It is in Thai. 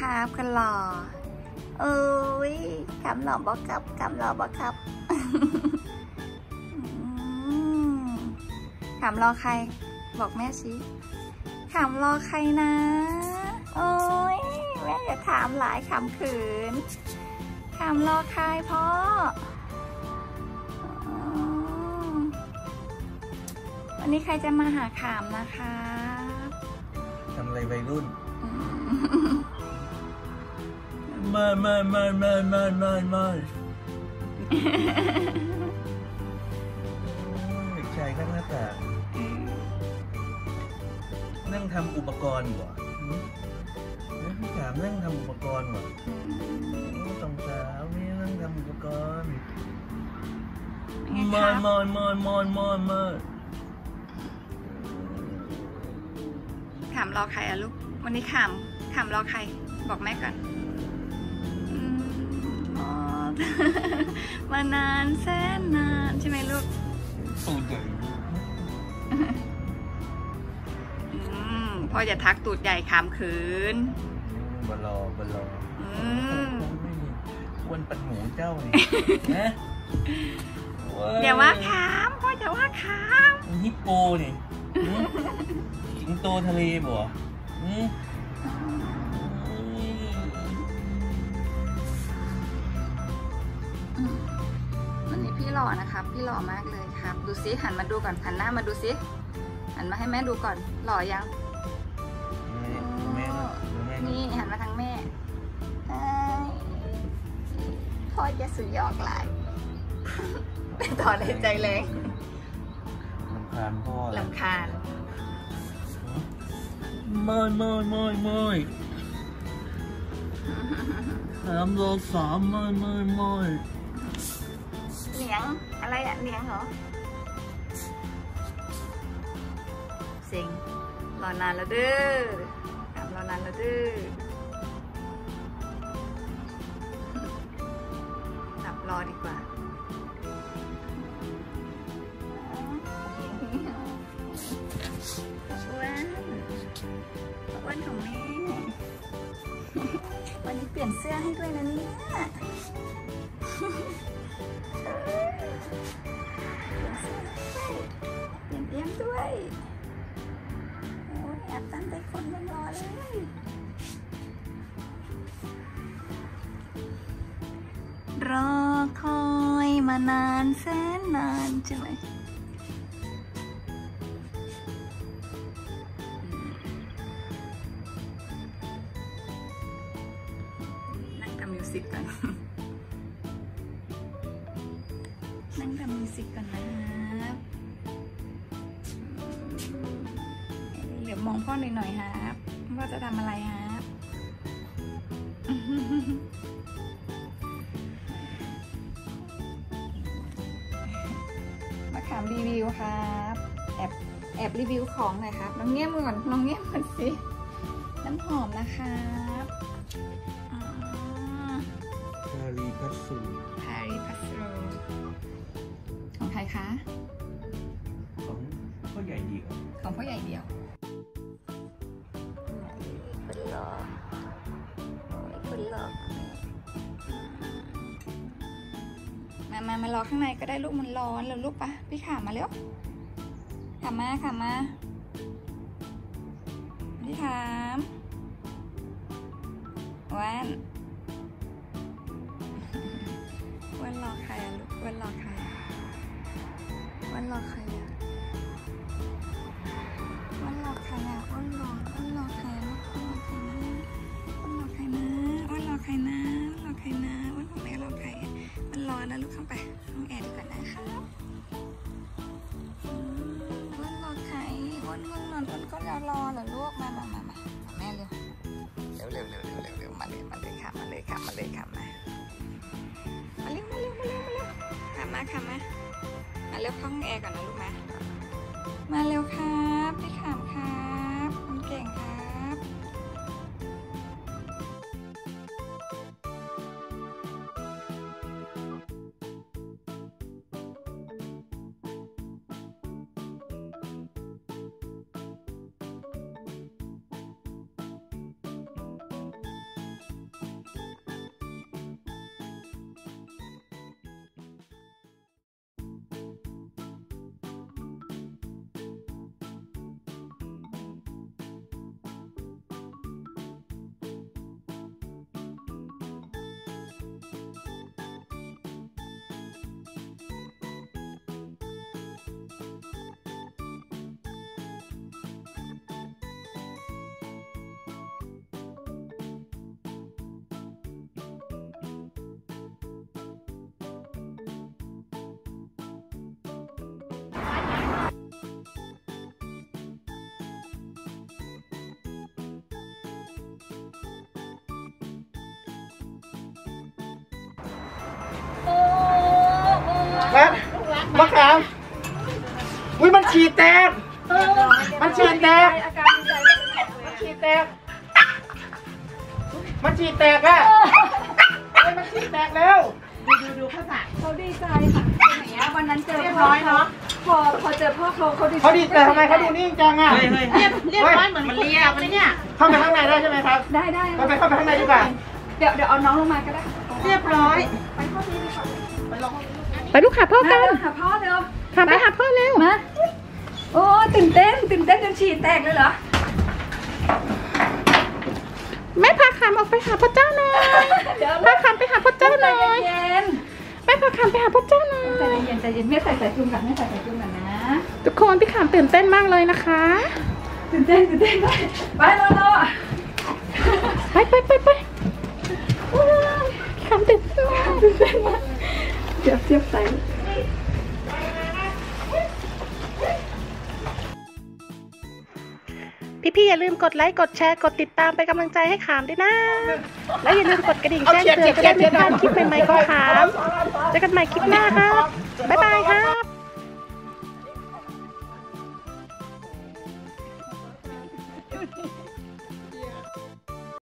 ครับกันหล่อเอ้ยคำหล่อบอกครับคำหล่อบอกครับขำรอใคร บอกแม่สิขำรอใครนะ โอ้ยแม่อย่าถามหลายขำขืนขำรอใครพ่อวันนี้ใครจะมาหาขามนะคะทำอะไรวัยรุ่น มามามามามามามาเด็กชายข้างหน้าต่างนั่งทำอุปกรณ์อยู่เหรอหืมแล้วพี่ถามนั่งทำอุปกรณ์เหรอโอ้สองสาวนี่นั่งทำอุปกรณ์ไงมคอรันบมอนมอนมอนมอนมอนขามรอใครอะลูก วันนี้ขามขามรอใคร บอกแม่ก่อนอืมอ๋อ มานานแสนนานใช่ไหมลูกตูดใหญ่อืมพ่ออย่าทักตูดใหญ่ขามขืนบลอบลออืมอ้วนปันหมูเจ้านี่นะอย่าว่าขามพ่ออย่าว่าขามฮิปโปนี่หืมสิงโตทะเลบ่ วันนี้พี่หล่อนะครับ พี่หล่อมากเลยครับ ดูซิหันมาดูก่อนหันหน้ามาดูซิหันมาให้แม่ดูก่อนหล่อยังแม่นะดูแม่นะนี่หันมาทางแม่เอ้ยพ่อจะสุดยอดหลายตอนในใจแรงลำคาญพ่อเลยลำคาญไม่ไม่ไม่ไม่สามโลสามไม่ไม่ไม่ เหนียงอะไรอะเหนียงเหรอเซ็งรอนานแล้วเด้อถามรอนานแล้วเด้อหลับรอดีกว่าอ้วนอ้วนของแม่ วันนี้เปลี่ยนเสื้อให้ด้วยนะเนี่ย รอคอยมานานแสนนานใช่ไหมนั่งทำมิวสิกก่อนนั่งทำมิวสิกก่อนนะครับ เดี๋ยวมองพ่อหน่อยๆครับ ว่าจะทำอะไรครับาขามรีวิวครับแอบแอบรีวิวของหน่อยครับน้องเงี้ยมก่อนน้องเงี้ยมก่อนสิน้ำหอมนะครับอ่าคารีพัสสุพาริพัสโรของใครคะของพ่อใหญ่ดีกว่าของพ่อใหญ่เดียวคุณหลอกคุณหลอก มามา มารอข้างในก็ได้ลูกมันร้อนแล้วลูกปะพี่ขามาเร็วขามาขามาพี่ขามวันวันรอใครอะลูกวันรอใครวันรอใครอะ นง่วงนอนวันก็รอรอเหรอลูกมามามามาแม่เร็วเร็วเร็วเร็วเร็วเร็วเร็วมาเลยมาเลยค่ะมาเลยค่ะมาเลยค่ะมามาเร็วมาเร็วมาเร็วมาเร็วค่ะมาค่ะมามาเร็วเข้าห้องแอร์ก่อนนะลูกมามาเร็ว นะมะขามอุ้ยมันฉีดแตก มันฉีดแตกอาการดีใจมันฉีดแตก มันฉีดแตกอะเฮ้ยมันฉีดแตกแล้วเขาดีใจค่ะเป็นอย่างเงี้ยวันนั้นเจอพ่อเขาพอพอเจอพ่อเขาเขาดีใจเขาดีแต่ทำไมเขาดูนิ่งจังอะเฮ้ยเฮ้ยเรียบเรียบร้อยเหมือนมันเรียบเลยเนี่ยเข้าไปข้างในได้ใช่ไหมครับ ได้ได้ไปไปเข้าไปข้างในดีกว่า เดี๋ยวเดี๋ยวเอาน้องลงมาก็ได้ เรียบร้อย ไปพ่อพี่ดีกว่าไปลู กหาพ่อมากันเร็วหาพ่อเร็วค่ะไปหาพ่อเร็วมาโอ้ตื่นเต้นตื่นเต้นจนฉี่แตกเลยเหรอแม่พาขามออกไปหาพ่อเจ้าหน่อยเดี๋ยวพาขามไปหาพ่อเจ้าหใจน่อยเย็นแม่พาขามไปหาพ่อเจ้าหน่อๆใจยเย็นใจเย็นไม่ใส่สายจุ่มกันไม่ใส่สายจุ่มกันนะทุกคนพี่ขามตื่นเต้นมากเลยนะคะ ตื่นเต้นตื่นเต้นไปไปรอรอ ไปไปไปไปว้าวพี่ขามตื่นเต้นมาก ตื่นเต้นมาก เทียบเทียบใส่พี่ๆอย่าลืมกดไลค์ กดแชร์ กดติดตามเป็นกำลังใจให้ขามด้วยนะ แล้วอย่าลืมกดกระดิ่งแจ้งเตือนจะได้ไม่พลาดคลิปใหม่ๆของขามเจอกันใหม่คลิปหน้าครับ บ๊ายบายครับ